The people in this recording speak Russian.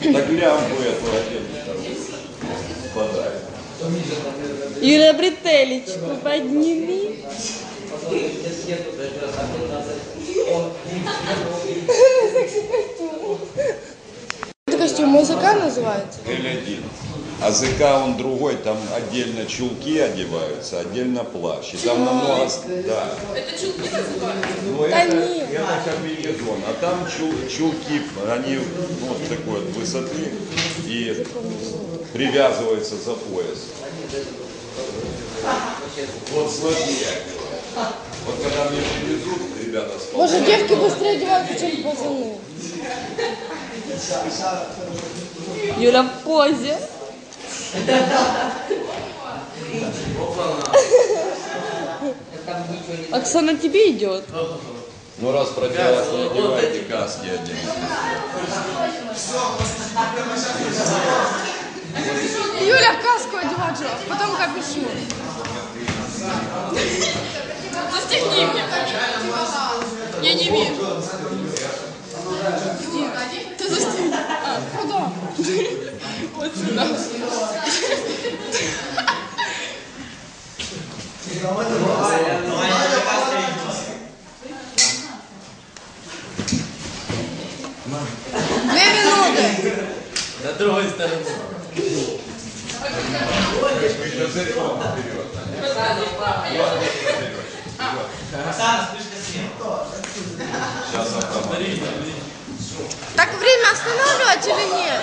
Так лямку эту один подай. Юля, бретелечку подними. Это костюм музыка называется? L1. А ЗК он другой, там отдельно чулки одеваются, отдельно плащ. И там намного... Да. Это чулки называются? Ну, Да это, нет. это комбинезон, а там чул- чулки, они вот такой вот высоты и привязываются за пояс. Вот сложнее. Вот когда мне привезут, ребята, с Может, девки быстрее одеваются, чем пацаны? Юля в позе. Оксана, тебе идет. Ну раз противоположно, не одевайте каски один. Юля каску одевать же, потом капюшон. Застегни мне. Я не вижу. Ты застегни. А, Куда? вот сюда. Две минуты. На другой стороне. Сейчас остановим. Так время останавливать или нет?